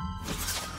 え?